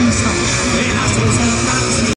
It has to be